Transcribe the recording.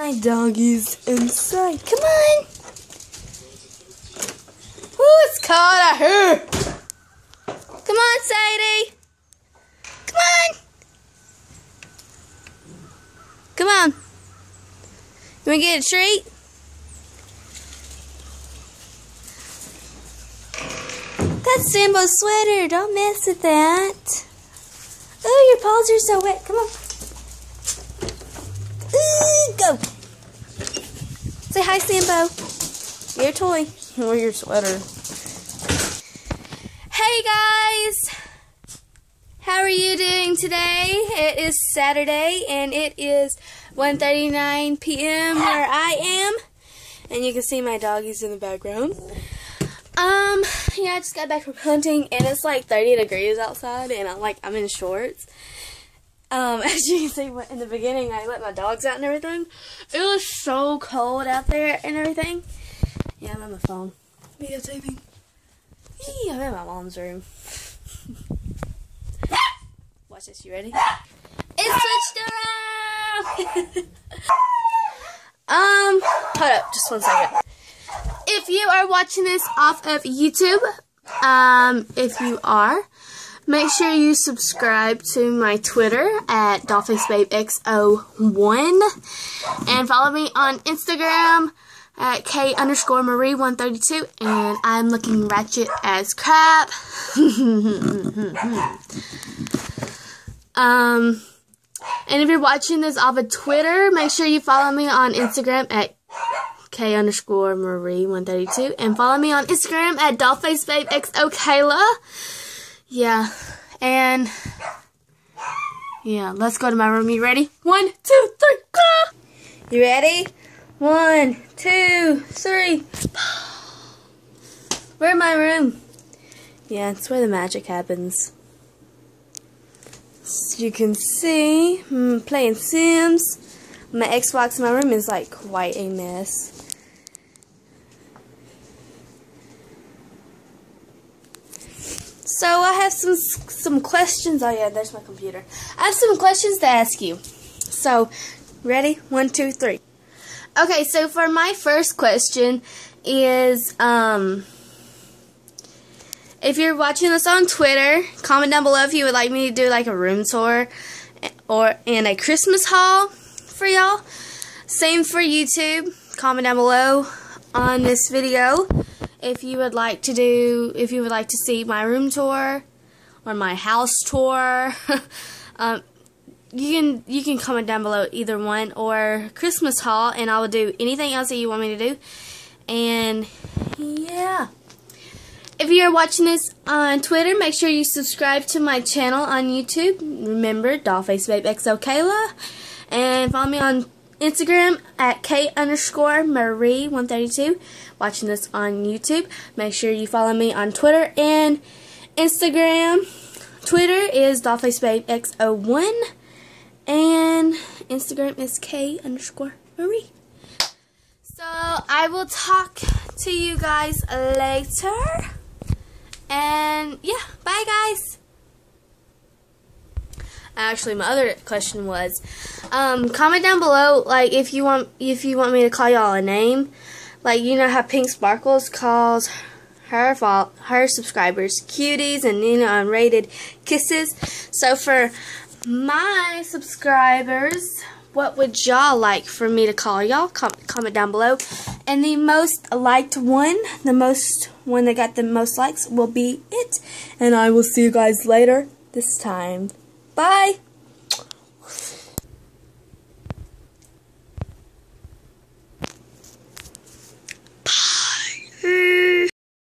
My doggy's inside. Come on. Ooh, it's cold out. Come on, Sadie. Come on. Come on. You want to get a treat? That's Sambo's sweater. Don't mess with that. Oh, your paws are so wet. Come on. Go. Say hi, Sambo. Your toy. Or your sweater. Hey, guys. How are you doing today? It is Saturday, and it is 1.39 p.m. where I am. And you can see my doggies in the background. Um, yeah, I just got back from hunting, and it's like 30 degrees outside, and I'm like, I'm in shorts. Um, as you can see, in the beginning, I let my dogs out and everything. It was so cold out there and everything. Yeah, I'm on the phone. Videotaping. Yeah, I'm in my mom's room. Watch this, you ready? It switched around! um, hold up, just one second. If you are watching this off of YouTube, um, if you are, make sure you subscribe to my Twitter at dollfacebabex01 and follow me on Instagram at K underscore Marie 132 and I'm looking ratchet as crap. um, and if you're watching this off of Twitter, make sure you follow me on Instagram at K underscore Marie 132 and follow me on Instagram at dollfacebabeXO Kayla. Yeah, and yeah, let's go to my room. You ready? One, two, three, go! You ready? One, two, three. Where my room? Yeah, it's where the magic happens. So you can see, I'm playing Sims. My Xbox in my room is like quite a mess. So I have some some questions. Oh yeah, there's my computer. I have some questions to ask you. So, ready? One, two, three. Okay, so for my first question is um if you're watching this on Twitter, comment down below if you would like me to do like a room tour or in a Christmas haul for y'all. Same for YouTube. Comment down below on this video if you would like to do if you would like to see my room tour or my house tour. um, you can you can comment down below either one or Christmas haul and I will do anything else that you want me to do. And yeah. If you're watching this on Twitter, make sure you subscribe to my channel on YouTube. Remember, DollfaceBabeXO Kayla. And follow me on Instagram at K underscore Marie 132. Watching this on YouTube. Make sure you follow me on Twitter and Instagram. Twitter is DollfaceBabeXO1. And Instagram is K underscore Marie. So I will talk to you guys later. And yeah, bye guys. Actually, my other question was, um, comment down below, like if you want if you want me to call y'all a name, like you know how Pink Sparkles calls her fault her subscribers cuties and you know unrated kisses. So for my subscribers, what would y'all like for me to call y'all? Com comment down below. And the most liked one, the most one that got the most likes will be it. And I will see you guys later this time. Bye!